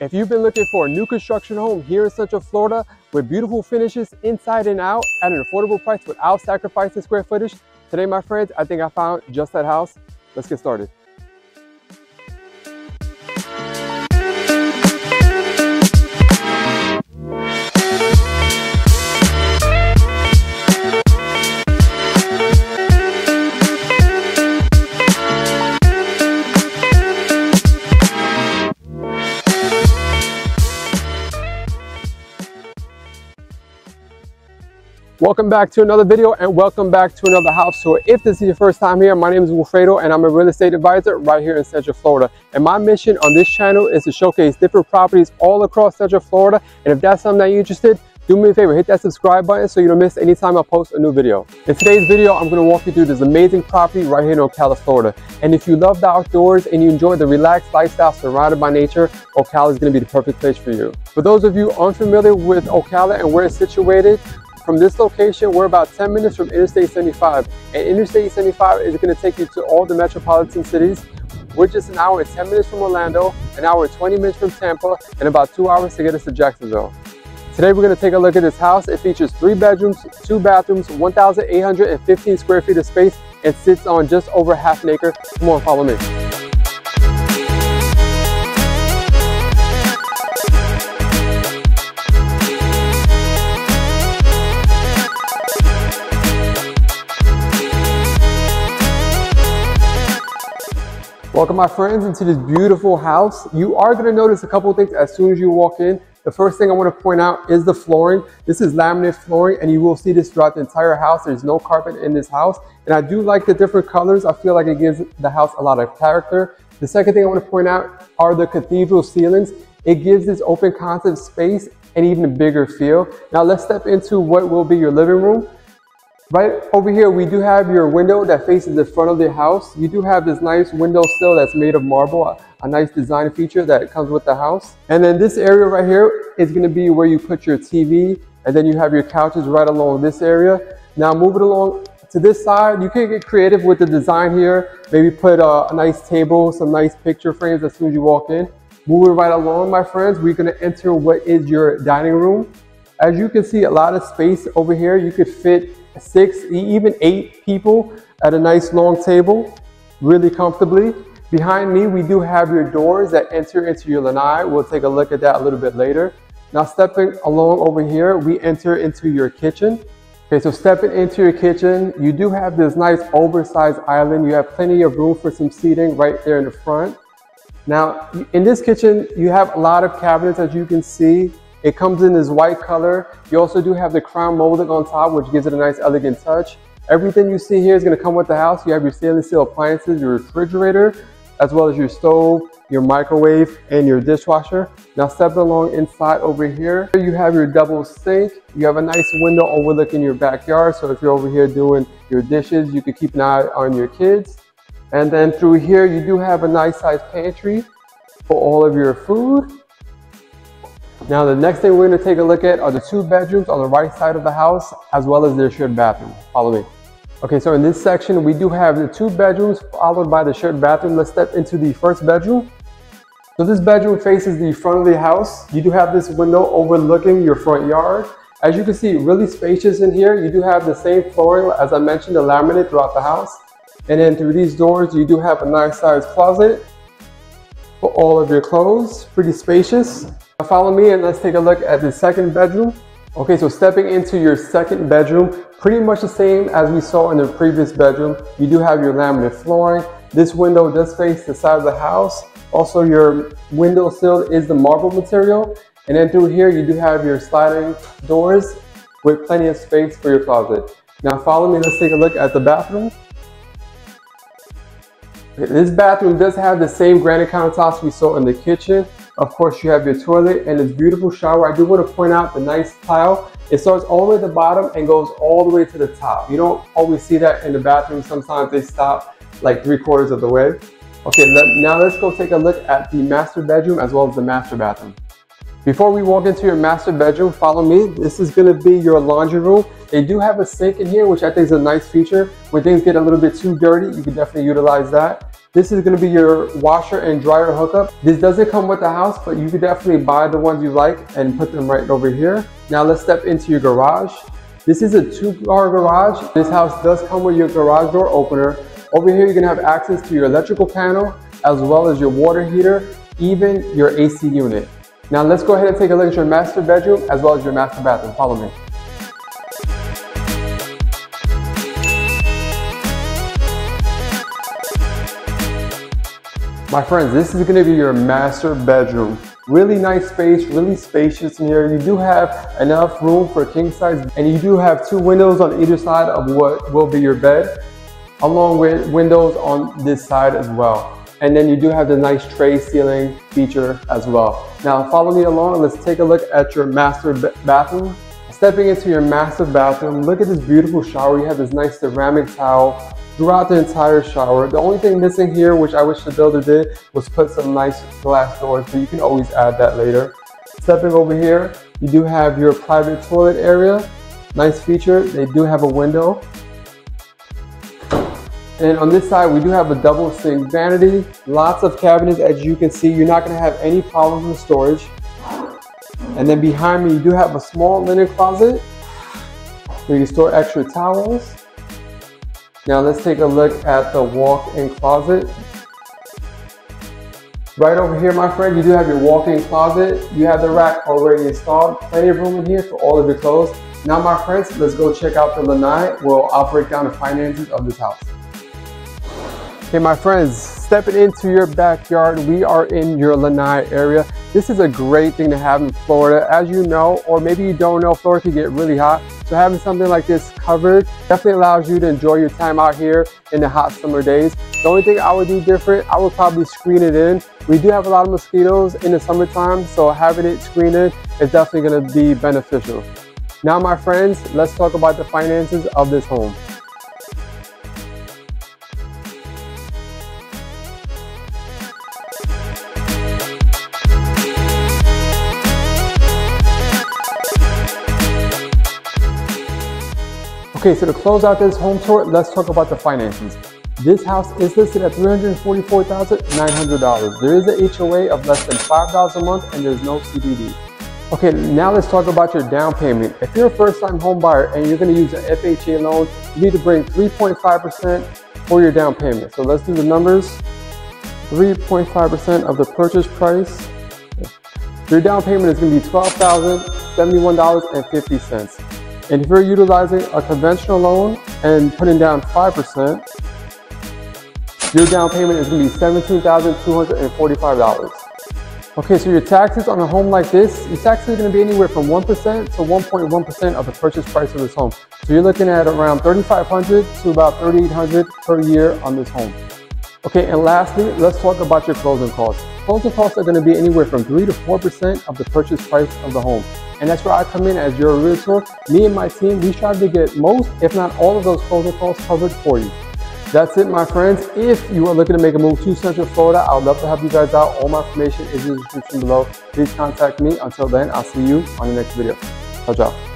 If you've been looking for a new construction home here in Central Florida with beautiful finishes inside and out at an affordable price without sacrificing square footage, today, my friends, I think I found just that house. Let's get started. Welcome back to another video and welcome back to another house tour. If this is your first time here, my name is Wilfredo and I'm a real estate advisor right here in Central Florida. And my mission on this channel is to showcase different properties all across Central Florida. And if that's something that you're interested, do me a favor, hit that subscribe button so you don't miss any time I post a new video. In today's video, I'm gonna walk you through this amazing property right here in Ocala, Florida. And if you love the outdoors and you enjoy the relaxed lifestyle surrounded by nature, Ocala is gonna be the perfect place for you. For those of you unfamiliar with Ocala and where it's situated, from this location, we're about 10 minutes from Interstate 75. And Interstate 75 is gonna take you to all the metropolitan cities. We're just an hour and 10 minutes from Orlando, an hour and 20 minutes from Tampa, and about two hours to get us to Jacksonville. Today we're gonna take a look at this house. It features three bedrooms, two bathrooms, 1,815 square feet of space, and sits on just over half an acre. Come on, follow me. Welcome my friends into this beautiful house. You are gonna notice a couple things as soon as you walk in. The first thing I wanna point out is the flooring. This is laminate flooring and you will see this throughout the entire house. There's no carpet in this house. And I do like the different colors. I feel like it gives the house a lot of character. The second thing I wanna point out are the cathedral ceilings. It gives this open concept space and even a bigger feel. Now let's step into what will be your living room. Right over here, we do have your window that faces the front of the house. You do have this nice window sill that's made of marble, a, nice design feature that comes with the house. And then this area right here is gonna be where you put your TV, and then you have your couches right along this area. Now move it along to this side, you can get creative with the design here. Maybe put a, a nice table, some nice picture frames as soon as you walk in. Moving right along, my friends, we're gonna enter what is your dining room. As you can see, a lot of space over here. You could fit six, even eight people at a nice long table, really comfortably. Behind me, we do have your doors that enter into your lanai. We'll take a look at that a little bit later. Now stepping along over here, we enter into your kitchen. Okay, so stepping into your kitchen, you do have this nice oversized island. You have plenty of room for some seating right there in the front. Now, in this kitchen, you have a lot of cabinets as you can see. It comes in this white color. You also do have the crown molding on top, which gives it a nice elegant touch. Everything you see here is gonna come with the house. You have your stainless steel appliances, your refrigerator, as well as your stove, your microwave, and your dishwasher. Now stepping along inside over here, you have your double sink. You have a nice window overlooking your backyard. So if you're over here doing your dishes, you can keep an eye on your kids. And then through here, you do have a nice sized pantry for all of your food. Now the next thing we're going to take a look at are the two bedrooms on the right side of the house as well as their shared bathroom. Follow me. Okay, so in this section we do have the two bedrooms followed by the shared bathroom. Let's step into the first bedroom. So this bedroom faces the front of the house. You do have this window overlooking your front yard. As you can see, really spacious in here. You do have the same flooring, as I mentioned, the laminate throughout the house. And then through these doors, you do have a nice sized closet for all of your clothes. Pretty spacious. Follow me and let's take a look at the second bedroom. Okay, so stepping into your second bedroom, pretty much the same as we saw in the previous bedroom. You do have your laminate flooring. This window does face the side of the house. Also, your window sill is the marble material. And then through here, you do have your sliding doors with plenty of space for your closet. Now follow me, let's take a look at the bathroom. This bathroom does have the same granite countertops we saw in the kitchen. Of course, you have your toilet and this beautiful shower. I do want to point out the nice tile. It starts all the way at the bottom and goes all the way to the top. You don't always see that in the bathroom. Sometimes they stop like three quarters of the way. Okay, let, now let's go take a look at the master bedroom as well as the master bathroom. Before we walk into your master bedroom, follow me. This is gonna be your laundry room. They do have a sink in here, which I think is a nice feature. When things get a little bit too dirty, you can definitely utilize that. This is gonna be your washer and dryer hookup. This doesn't come with the house, but you could definitely buy the ones you like and put them right over here. Now let's step into your garage. This is a two car garage. This house does come with your garage door opener. Over here, you're gonna have access to your electrical panel, as well as your water heater, even your AC unit. Now let's go ahead and take a look at your master bedroom, as well as your master bathroom. Follow me. My friends, this is gonna be your master bedroom. Really nice space, really spacious in here. You do have enough room for king size and you do have two windows on either side of what will be your bed, along with windows on this side as well. And then you do have the nice tray ceiling feature as well. Now follow me along, let's take a look at your master bathroom. Stepping into your massive bathroom, look at this beautiful shower. You have this nice ceramic towel throughout the entire shower. The only thing missing here, which I wish the builder did, was put some nice glass doors, but you can always add that later. Stepping over here, you do have your private toilet area. Nice feature, they do have a window. And on this side, we do have a double sink vanity. Lots of cabinets, as you can see. You're not gonna have any problems with storage. And then behind me, you do have a small linen closet where you store extra towels. Now let's take a look at the walk-in closet. Right over here, my friend, you do have your walk-in closet. You have the rack already installed. Plenty of room in here for all of your clothes. Now, my friends, let's go check out the lanai. Well, I'll break down the finances of this house. Okay, my friends, stepping into your backyard, we are in your lanai area. This is a great thing to have in Florida. As you know, or maybe you don't know, Florida can get really hot. So having something like this covered definitely allows you to enjoy your time out here in the hot summer days. The only thing I would do different, I would probably screen it in. We do have a lot of mosquitoes in the summertime, so having it screened in is definitely gonna be beneficial. Now, my friends, let's talk about the finances of this home. Okay, so to close out this home tour, let's talk about the finances. This house is listed at $344,900. There is a HOA of less than $5 a month and there's no CDD. Okay, now let's talk about your down payment. If you're a first-time home buyer and you're gonna use an FHA loan, you need to bring 3.5% for your down payment. So let's do the numbers. 3.5% of the purchase price. Your down payment is gonna be $12,071.50. And if you're utilizing a conventional loan and putting down 5%, your down payment is gonna be $17,245. Okay, so your taxes on a home like this, your taxes are gonna be anywhere from 1% to 1.1% of the purchase price of this home. So you're looking at around 3,500 to about 3,800 per year on this home. Okay, and lastly, let's talk about your closing costs. Closing costs are gonna be anywhere from 3 to 4% of the purchase price of the home. And that's where I come in as your realtor. Me and my team, we strive to get most, if not all of those closing costs covered for you. That's it, my friends. If you are looking to make a move to Central Florida, I would love to help you guys out. All my information is in the description below. Please contact me. Until then, I'll see you on the next video. Ciao, ciao.